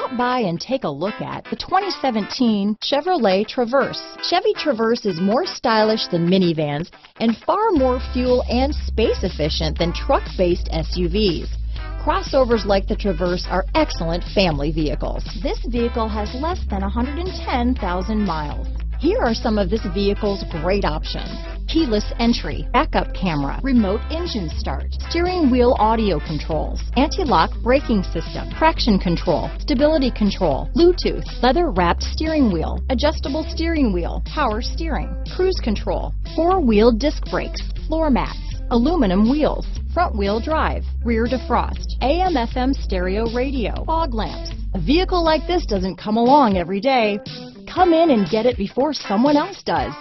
Stop by and take a look at the 2017 Chevrolet Traverse. Chevy Traverse is more stylish than minivans and far more fuel and space efficient than truck-based SUVs. Crossovers like the Traverse are excellent family vehicles. This vehicle has less than 110,000 miles. Here are some of this vehicle's great options. Keyless entry, backup camera, remote engine start, steering wheel audio controls, anti-lock braking system, traction control, stability control, Bluetooth, leather wrapped steering wheel, adjustable steering wheel, power steering, cruise control, four wheel disc brakes, floor mats, aluminum wheels, front wheel drive, rear defrost, AM FM stereo radio, fog lamps. A vehicle like this doesn't come along every day. Come in and get it before someone else does.